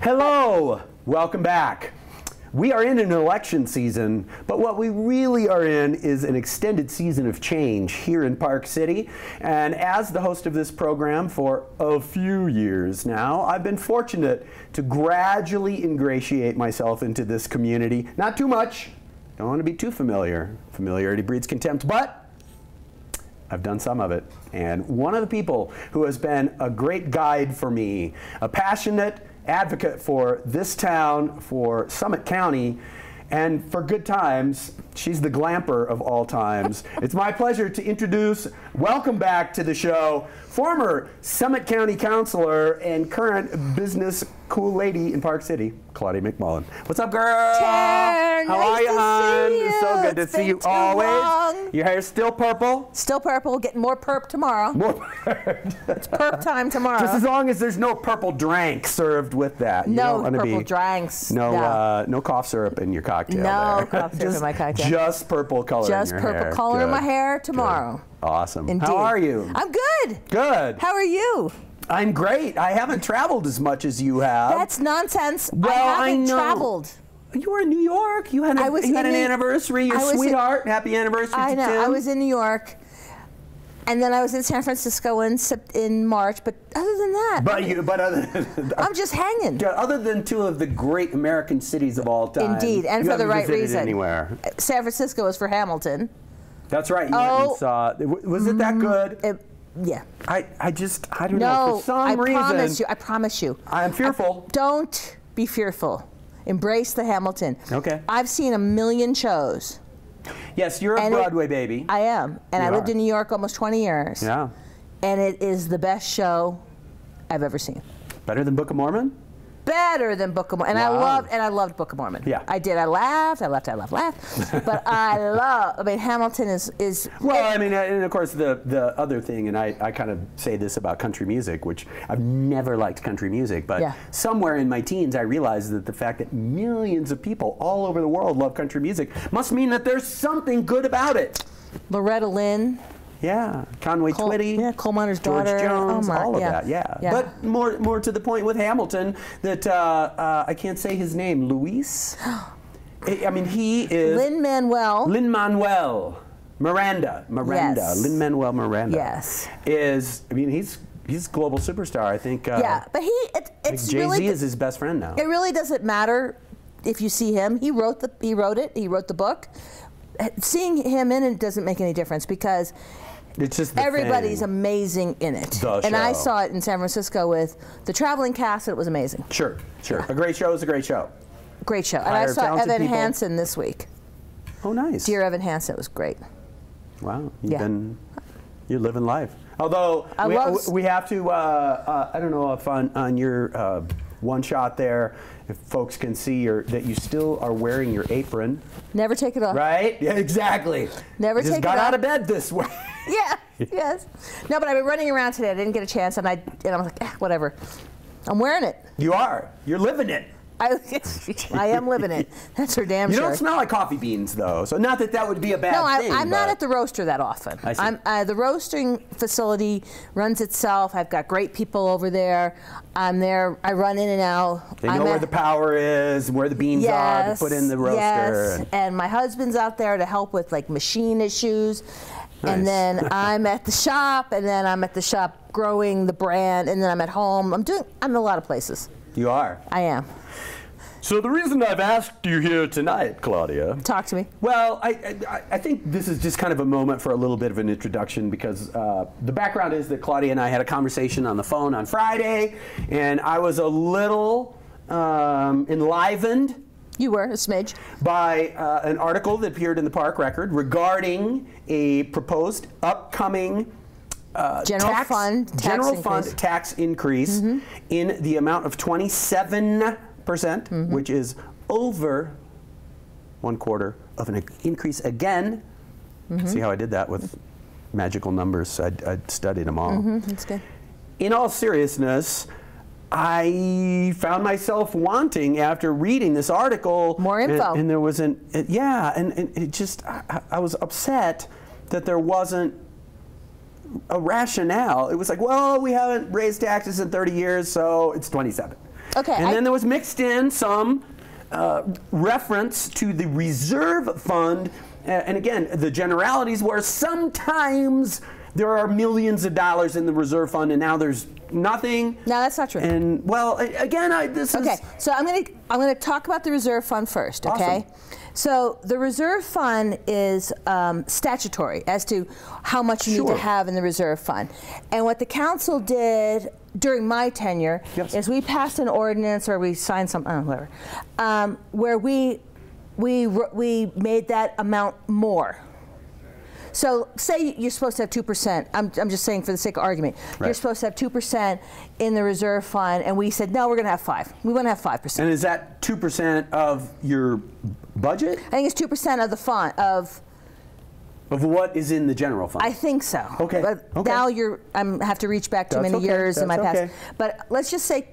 Hello, welcome back. We are in an election season, but what we really are in is an extended season of change here in Park City. And as the host of this program for a few years now, I've been fortunate to gradually ingratiate myself into this community. Not too much, don't want to be too familiar. Familiarity breeds contempt, but I've done some of it. And one of the people who has been a great guide for me, a passionate advocate for this town, for Summit County, and for good times, she's the glamper of all times. it's my pleasure to introduce, welcome back to the show, former Summit County Councilor and current business cool lady in Park City, Claudia McMullin. What's up, girl? How nice are you, hon? It's so good It's to see you always. long. Your hair's still purple. Still purple, getting more perp tomorrow. More Perp time tomorrow. Just as long as there's no purple drank served with that. You no purple be, drinks. No, Uh, no cough syrup in your cocktail. No there. cough syrup in my cocktail. Just purple color Just in your purple hair. color in my hair Good. tomorrow. Awesome. Indeed. How are you? I'm good. Good. How are you? I'm great. I haven't traveled as much as you have. That's nonsense. Well, I I haven't know. traveled. you were in New York. You had, a, I was you had an New- anniversary. Your I was in- sweetheart. Happy anniversary I know. Tim. I was in New York. And then I was in San Francisco in in March, but other than that, But you, but other than, I'm just hanging. Other than two of the great American cities of all time. Indeed, and for the right reason. Anywhere. San Francisco is for Hamilton. That's right. You Oh. saw. Was it that mm-hmm. good? It- yeah. I, I just I don't know for some I reason. promise you. I promise you. I'm fearful. Don't be fearful. Embrace the Hamilton. Okay. I've seen a million shows. Yes, you're a And it- Broadway baby. I am, and You I lived are. in New York almost 20 years. yeah. And it is the best show I've ever seen. Better than Book of Mormon? Better than Book of Mormon. And I loved and I loved Book of Mormon. Yeah. I did. I laughed. I laughed. I laughed. Laughed. but I love. I mean, Hamilton is is. Well, I mean, and of course, the, the other thing, and I, I kind of say this about country music, which I've never liked country music, but Yeah. somewhere in my teens, I realized that the fact that millions of people all over the world love country music must mean that there's something good about it. Loretta Lynn. Yeah, Conway Cole- Twitty, yeah, Coal Miner's George Daughter. Jones, Oh my- all of yeah. that. Yeah. Yeah. but more more to the point with Hamilton that uh, uh, I can't say his name, Luis. I mean, he is Lin Manuel. Lin Manuel Miranda. Miranda. Yes. Lin Manuel Miranda. Yes. Is I mean he's he's a global superstar. I think. Uh, yeah, but he. It, it's Jay Z really. is his best friend now. It really doesn't matter if you see him. He wrote the he wrote it. He wrote the book. Seeing him in it doesn't make any difference because It's just the everybody's thing. amazing in it. The and I saw it in San Francisco with the traveling cast, and it was amazing. Sure, sure. A great show is a great show. Great show. And I saw Evan people. Hansen this week. Oh, nice. Dear Evan Hansen, it was great. Wow, you've Yeah. been you're living life. Although I we, we have to, uh, uh, I don't know if on, on your uh, one shot there, if folks can see your, that you still are wearing your apron, Never take it off. right? Yeah, exactly. Never You just got out of bed this way. Yeah. yes. No, but I've been running around today. I didn't get a chance, and I and I was like, eh, whatever. I'm wearing it. you are. You're living it. I, I am living it. That's her damn You sure. don't smell like coffee beans though, so not that that would be a bad thing. No, I, thing. I'm not at the roaster that often. I see. I'm, uh, the roasting facility runs itself. I've got great people over there. I'm there. I run in and out. They know I'm where at- the power is, where the beans are to put in the roaster. Yes, and- and my husband's out there to help with like machine issues. Nice. And then I'm at the shop, and then I'm at the shop growing the brand, and then I'm at home. I'm doing. I'm in a lot of places. You are. I am. So the reason I've asked you here tonight, Claudia, Talk to me. Well, I, I, I think this is just kind of a moment for a little bit of an introduction because uh, the background is that Claudia and I had a conversation on the phone on Friday, and I was a little um, enlivened You were a smidge. by uh, an article that appeared in the Park Record regarding a proposed upcoming uh, General tax, fund tax general increase. Mm-hmm. fund tax increase in the amount of 27 percent, Mm-hmm. which is over one quarter of an increase again. Mm-hmm. See how I did that with magical numbers? I, I studied them all That's good. in all seriousness, I found myself wanting after reading this article. More and- info. And, there was an, uh, yeah, and, and it just, I, I was upset that there wasn't a rationale. It was like, well, we haven't raised taxes in 30 years, so it's 27. Okay, And I- then there was mixed in some uh, reference to the reserve fund. Uh, and again, the generalities were sometimes there are millions of dollars in the reserve fund, and now there's nothing. No, that's not true. And well, again, I, this Okay, is so I'm going to I'm going to talk about the reserve fund first. Okay, Awesome. So the reserve fund is um, statutory as to how much you need to have in the reserve fund, and what the council did during my tenure Yes. is we passed an ordinance or we signed some oh, whatever, um, where we we we made that amount more. So say you're supposed to have 2%. I'm, I'm just saying for the sake of argument. You're supposed to have 2% in the reserve fund, and we said, no, we're going to have 5 We want to have 5%. and is that two percent of your budget I think it's 2% of the fund, of, of what is in the general fund? I think so. Okay, But okay. now you're, I'm have to reach back too That's many okay, years in my past. okay. But let's just say,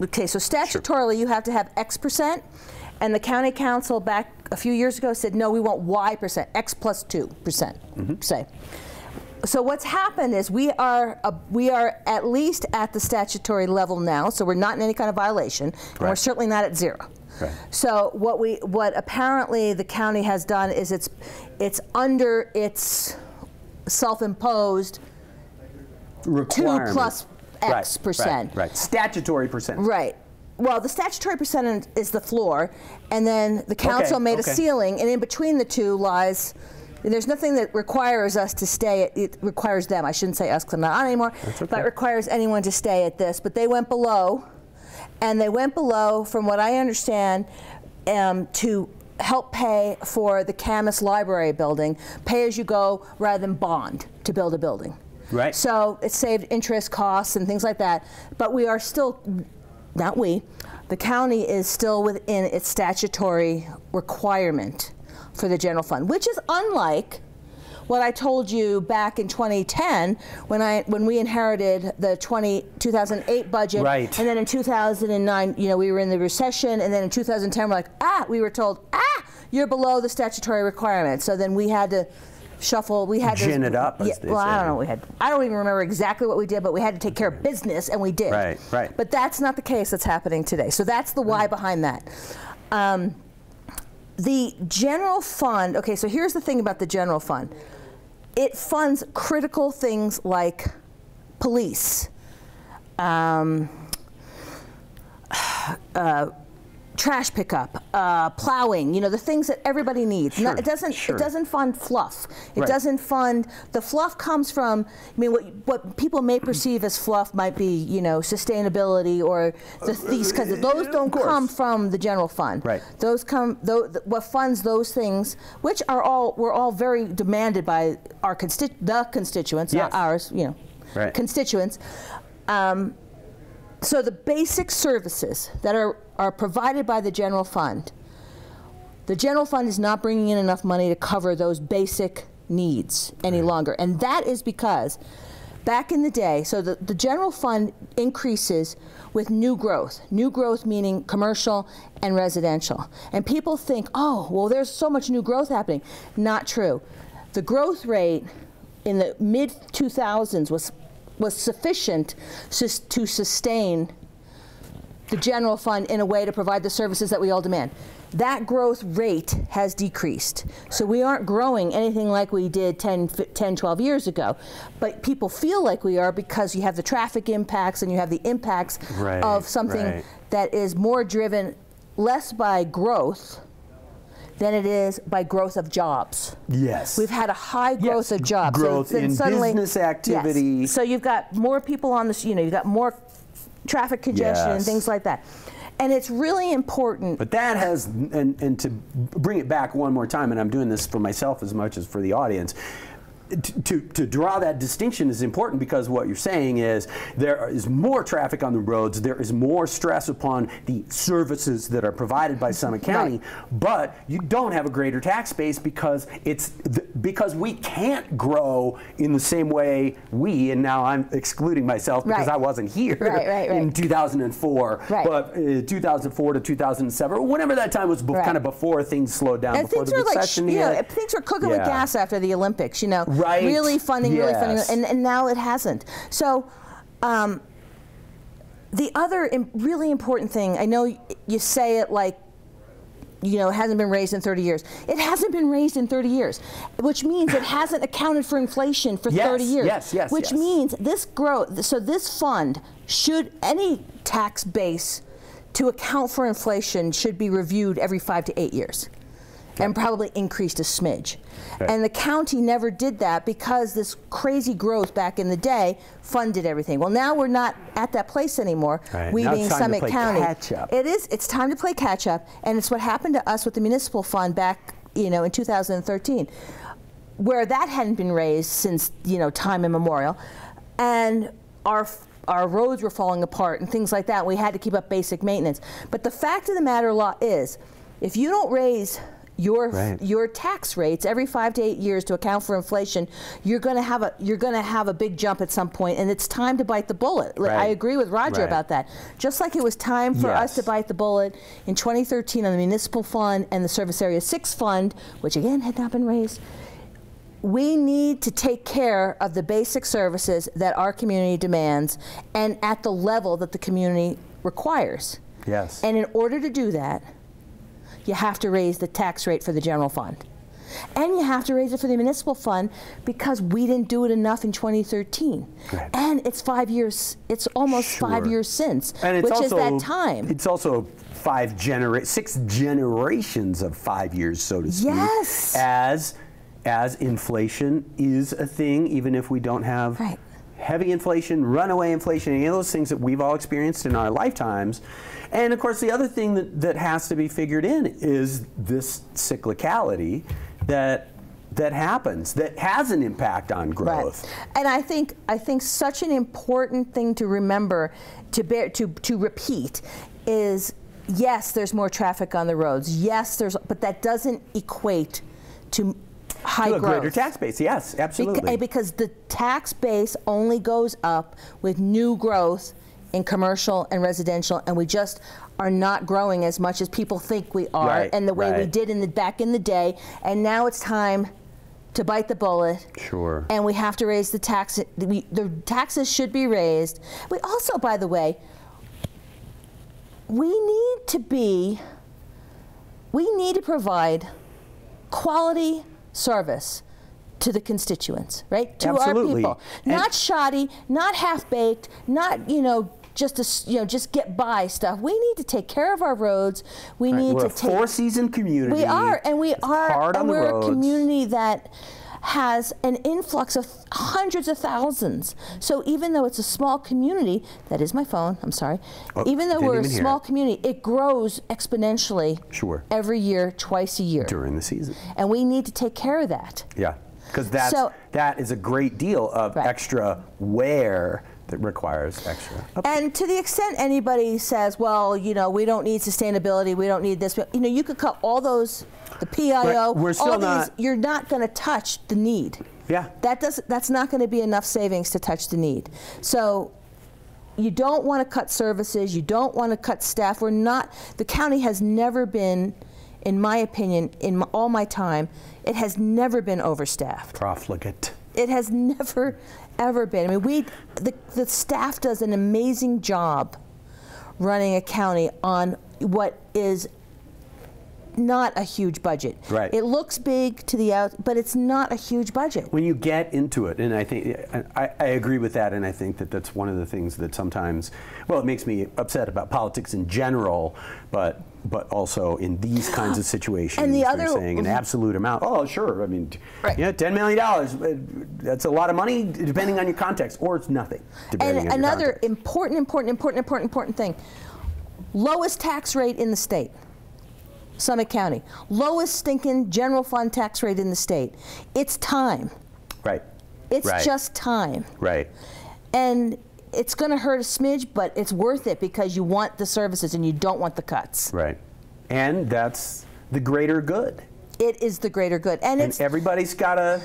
okay, so statutorily you have to have X percent, and the county council back a few years ago said, no, we want Y percent, X plus 2 percent, Mm-hmm. say. So what's happened is we are uh, we are at least at the statutory level now, so we're not in any kind of violation, and we're certainly not at zero. Right. So what we what apparently the county has done is it's it's under its self-imposed two plus X Right, percent. Right, right. Statutory percent. Right. Well, the statutory percent is the floor, and then the council Okay, made okay. a ceiling, and in between the two lies. There's nothing that requires us to stay at. It requires them. I shouldn't say us because I'm not on anymore. okay. But requires anyone to stay at this. But they went below, and they went below, from what I understand, um, to help pay for the Kamas Library building, pay as you go rather than bond to build a building. Right. So it saved interest costs and things like that. But we are still, not we, the county is still within its statutory requirement for the general fund, which is unlike what I told you back in 2010 when I when we inherited the 20 2008 budget. Right. and then in 2009 you know we were in the recession and then in 2010 we're like ah we were told ah you're below the statutory requirement. So then we had to shuffle we had Gin to it up, as yeah, well I don't know we had I don't even remember exactly what we did but we had to take care of business and we did. Right, right. but that's not the case that's happening today. So that's the why behind that. Um, the general fund, okay, so here's the thing about the general fund. It funds critical things like police, um, uh, trash pickup, uh, plowing, you know, the things that everybody needs. No, Sure, it doesn't sure. it doesn't fund fluff. It Right. doesn't fund the fluff comes from I mean what what people may perceive as fluff might be, you know, sustainability or the these cuz those don't come from the general fund. Right. Those come tho- th- what funds those things which are all were all very demanded by our consti- the constituents, Yes. not ours, you know. Right. Constituents. Um, so the basic services that are, are provided by the general fund, the general fund is not bringing in enough money to cover those basic needs any longer. And that is because back in the day, so the, the general fund increases with new growth. New growth meaning commercial and residential. And people think, oh, well, there's so much new growth happening. Not true. The growth rate in the mid 2000s was was sufficient sus- to sustain the general fund in a way to provide the services that we all demand. That growth rate has decreased. So we aren't growing anything like we did 10, 10, 12 years ago. But people feel like we are because you have the traffic impacts and you have the impacts Right, of something right. that is more driven less by growth than it is by growth of jobs. Yes. We've had a high growth Yes, of jobs. growth then in suddenly, business Yes. activity. So you've got more people on the, you know, you've got more traffic congestion and things like that. And it's really important. But that has, and, and to bring it back one more time, and I'm doing this for myself as much as for the audience. To, to, draw that distinction is important because what you're saying is there is more traffic on the roads, there is more stress upon the services that are provided by Summit County, but you don't have a greater tax base because it's because we can't grow in the same way we and now I'm excluding myself because Right. I wasn't here Right, right, in 2004, Right. but uh, 2004 to 2007, whenever that time was, be- Right. kind of before things slowed down, and before things the were like, recession you know, things were cooking with gas after the Olympics, you know. Right. Really funding, really funding, and, and now it hasn't. So, um, the other im- really important thing, I know y- you say it like, you know, it hasn't been raised in 30 years. It hasn't been raised in 30 years, which means it hasn't accounted for inflation for Yes, 30 years. yes, yes, Which yes. means this growth, so this fund should, any tax base to account for inflation should be reviewed every five to eight years and probably increased a smidge. Right. And the county never did that because this crazy growth back in the day funded everything. Well, now we're not at that place anymore. Right. We Now it's being Summit play County. catch up. It is. It's time to play catch up, and it's what happened to us with the municipal fund back, you know, in 2013, where that hadn't been raised since you know time immemorial, and our our roads were falling apart and things like that. We had to keep up basic maintenance. But the fact of the matter law is, if you don't raise your Right. your tax rates every five to eight years to account for inflation, you're going to have a you're going to have a big jump at some point, and it's time to bite the bullet. Like, I agree with Roger Right. about that. Just like it was time for us to bite the bullet in 2013 on the municipal fund and the service area six fund, which again had not been raised. We need to take care of the basic services that our community demands and at the level that the community requires. Yes. And in order to do that, you have to raise the tax rate for the general fund. And you have to raise it for the municipal fund because we didn't do it enough in 2013. Right. And it's five years, it's almost five years since, and it's which also, is that time. It's also five genera- six generations of five years, so to speak. Yes. As as inflation is a thing, even if we don't have Right. heavy inflation, runaway inflation, any of those things that we've all experienced in our lifetimes. And of course, the other thing that, that has to be figured in is this cyclicality that that happens that has an impact on growth. Right. And I think I think such an important thing to remember to bear to to repeat is yes, there's more traffic on the roads. Yes, there's but that doesn't equate to high To a growth. greater tax base, yes, Beca- absolutely. because the tax base only goes up with new growth in commercial and residential, and we just are not growing as much as people think we are, Right, and the way we did in the back in the day. And now it's time to bite the bullet. Sure. And we have to raise the tax. We, the taxes should be raised. We also, by the way, we need to be. We need to provide quality service to the constituents, right? To Absolutely. our people. And- Not shoddy, not half baked, not, you know, just to, you know, just get by stuff. We need to take care of our roads. We need We're to a take four-season community. we are, and we It's are, hard and on the we're roads. a community that has an influx of hundreds of thousands. So even though it's a small community, that is my phone. I'm sorry. Oh, even though we're a even hear small it. community, it grows exponentially. Sure. Every year, twice a year, during the season. and we need to take care of that. Yeah, because that's So- that is a great deal of Right. extra wear that requires extra. And to the extent anybody says, well, you know, we don't need sustainability, we don't need this, you know, you could cut all those, the PIO, we're still all these, not- you're not going to touch the need. Yeah. That does, that's not going to be enough savings to touch the need. So you don't want to cut services, you don't want to cut staff. We're not, the county has never been, in my opinion, in my, all my time, it has never been overstaffed. Profligate. It has never, ever been. I mean, we, the, the staff does an amazing job running a county on what is not a huge budget. Right. It looks big to the out, but it's not a huge budget. When you get into it, and I think I, I agree with that, and I think that that's one of the things that sometimes, well, it makes me upset about politics in general, but but also in these kinds of situations. And the where you're saying an absolute amount. Oh, sure. I mean, Right. yeah, ten million dollars. Uh, that's a lot of money, depending on your context, or it's nothing. And on another important, important, important, important, important thing: lowest tax rate in the state. Summit County, lowest stinking general fund tax rate in the state. It's time. right. It's Right. just time. Right. And it's going to hurt a smidge, but it's worth it because you want the services and you don't want the cuts. Right. And that's the greater good. It is the greater good, and, And it's everybody's got to,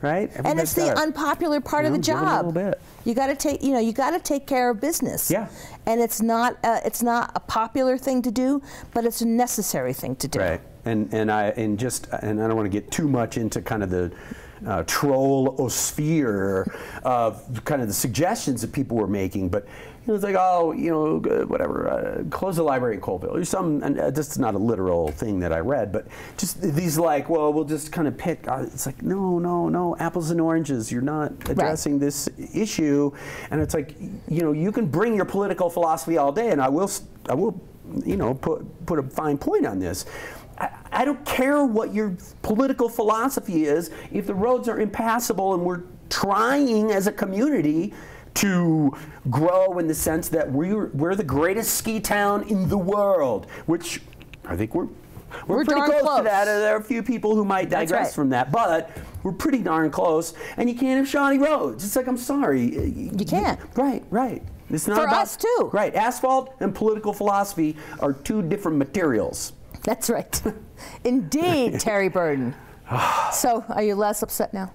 right? and it's the Everybody's gotta- unpopular part you of the a job. You got to take, you know, you got to take care of business. Yeah. And it's not, uh, it's not a popular thing to do, but it's a necessary thing to do. Right. And and I and just and I don't want to get too much into kind of the uh, troll-osphere of kind of the suggestions that people were making. But it was like, oh, you know, whatever, uh, close the library in Coalville. Or some, and uh, this is not a literal thing that I read, but just these like, well, we'll just kind of pick. Uh, it's like, no, no, no, apples and oranges. You're not addressing this issue, and it's like, you know, you can bring your political philosophy all day, and I will, I will, you know, put put a fine point on this. I, I don't care what your political philosophy is if the roads are impassable and we're trying as a community to grow in the sense that we're, we're the greatest ski town in the world, which I think we're we're, We're pretty darn close, to that. Uh, There are a few people who might digress right. from that, but we're pretty darn close. And you can't have shoddy roads. It's like I'm sorry, you can't. Right, right. It's not For about, us, too. Right. Asphalt and political philosophy are two different materials. That's right. Indeed, Terry Burden. So, are you less upset now?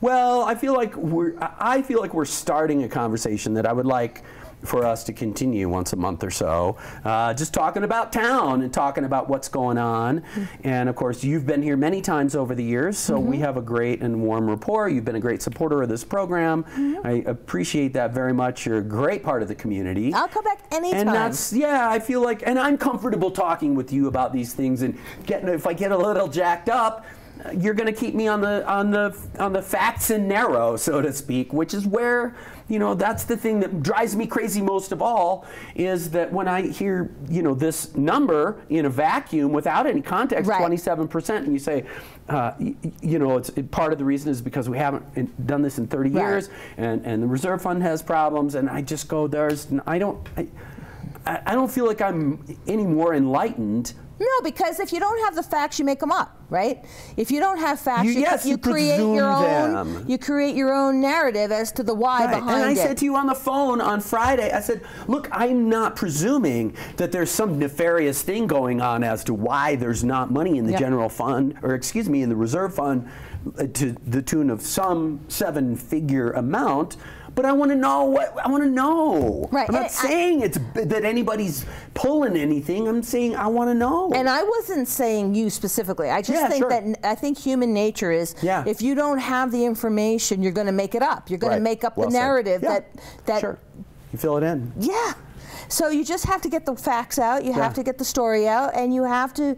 Well, I feel like we're I feel like we're starting a conversation that I would like for us to continue once a month or so, uh, just talking about town and talking about what's going on. And of course, you've been here many times over the years, so we have a great and warm rapport. You've been a great supporter of this program. I appreciate that very much. You're a great part of the community. I'll come back anytime. And that's yeah, I feel like, and I'm comfortable talking with you about these things and getting. If I get a little jacked up, you're going to keep me on the on the on the facts and narrow, so to speak, which is where you know that's the thing that drives me crazy most of all is that when I hear you know this number in a vacuum without any context, Right. 27 percent, and you say. Uh, you know, it's it, part of the reason is because we haven't done this in 30 Right. years, and, and the reserve fund has problems, and I just go, there's, I don't, I I don't feel like I'm any more enlightened. No, because if you don't have the facts, you make them up, right? If you don't have facts, You- you, yes, you create your own. them. You create your own narrative as to the why Right. behind it. And I it. said to you on the phone on Friday, I said, look, I'm not presuming that there's some nefarious thing going on as to why there's not money in the Yep. general fund, or excuse me, in the reserve fund uh, to the tune of some seven figure amount. But I want to know what I want to know. Right, I'm not and I- saying it's that anybody's pulling anything. I'm saying I want to know. And I wasn't saying you specifically. I just Yeah, think sure. that I think human nature is Yeah. if you don't have the information, you're going to make it up. You're going Right. to make up Well the narrative Yeah. that that sure. You fill it in. yeah. So you just have to get the facts out. You have to get the story out, and you have to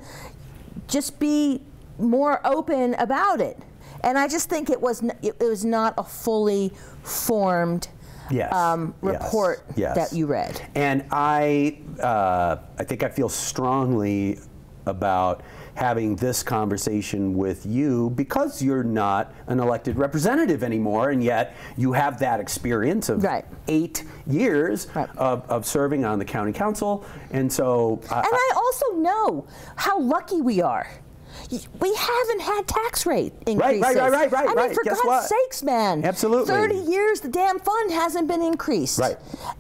just be more open about it. And I just think it was n- it, it was not a fully formed Yes. um, Yes. report Yes. that you read. And I, uh, I think I feel strongly about having this conversation with you because you're not an elected representative anymore, and yet you have that experience of Right. eight years Right. of, of serving on the county council, and so uh, I, And I also know how lucky we are. We haven't had tax rate increases. right, right, right, right, I mean, right. for Guess God's what? sakes, man. Absolutely. 30 years, the damn fund hasn't been increased. Right.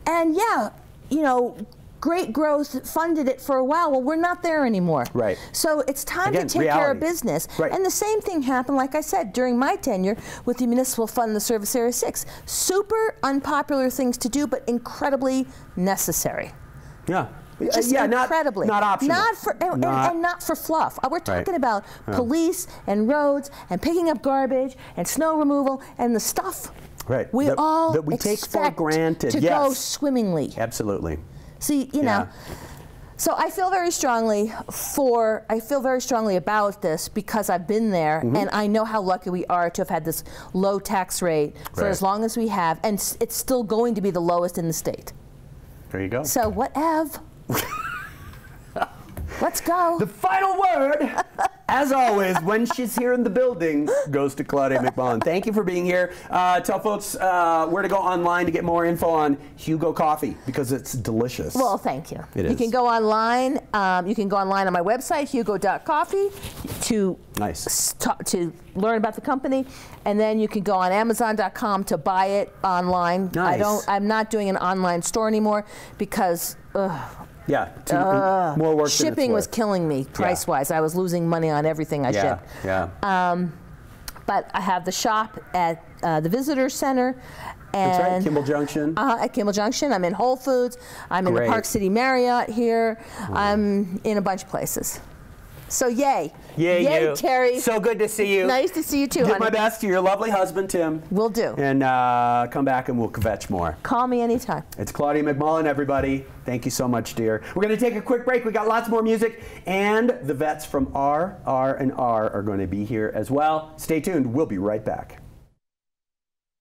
And yeah, you know, great growth funded it for a while. Well, we're not there anymore. Right. So it's time Again, to take care of business. Right. And the same thing happened, like I said, during my tenure with the Municipal Fund and the Service Area 6. Super unpopular things to do, but incredibly necessary. yeah, Just yeah, not incredibly. not optional, Not for and, and- Not- and not for fluff. Uh, We're talking Right. about police and roads and picking up garbage and snow removal and the stuff Right. we That- all that we take for granted. to go swimmingly. absolutely. See, you know. So I feel very strongly for I feel very strongly about this because I've been there Mm-hmm. and I know how lucky we are to have had this low tax rate for Right. as long as we have and it's still going to be the lowest in the state. There you go. So whatever. Let's go. The final word, as always, when she's here in the building, goes to Claudia McMullin. Thank you for being here. Uh, tell folks uh, where to go online to get more info on Hugo Coffee because it's delicious. Well, thank you. It you is. can go online. Um, you can go online on my website, hugo.coffee, to Nice. to learn about the company, and then you can go on Amazon.com to buy it online. Nice. I don't. I'm not doing an online store anymore because ugh, yeah, too, more work. shipping was killing me price wise. I was losing money on everything I Yeah, shipped. yeah. But I have the shop at uh, the visitor center. And That's right, Kimball Junction. Uh, at Kimball Junction. I'm in Whole Foods. I'm in the Park City Marriott here. I'm in a bunch of places. So yay. Yay, yay, you. Terry. So good to see you. nice to see you too, Give honey. my best to your lovely husband, Tim. Will do. And uh, come back and we'll kvetch more. Call me anytime. It's Claudia McMullin, everybody. Thank you so much, dear. We're going to take a quick break. We got lots more music, and the vets from R, R, and R are going to be here as well. Stay tuned. We'll be right back.